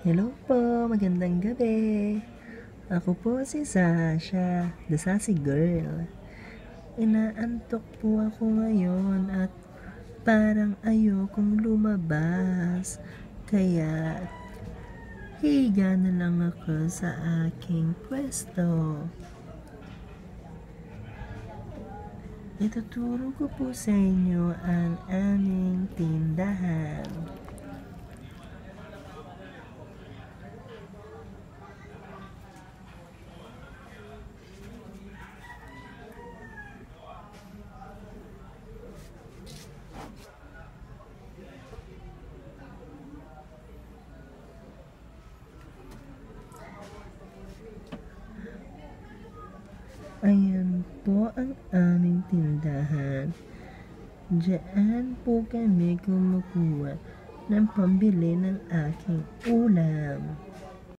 Hello po, magandang gabi. Ako po si Sasha, the sassy girl. Inaantok po ako ngayon at parang ayokong lumabas. Kaya higa na lang ako sa aking pwesto. Ituturo ko po sa inyo ang aming tindahan. Ayan po ang aming tindahan. Diyan po kami kumukuha ng pambili ng aking ulam.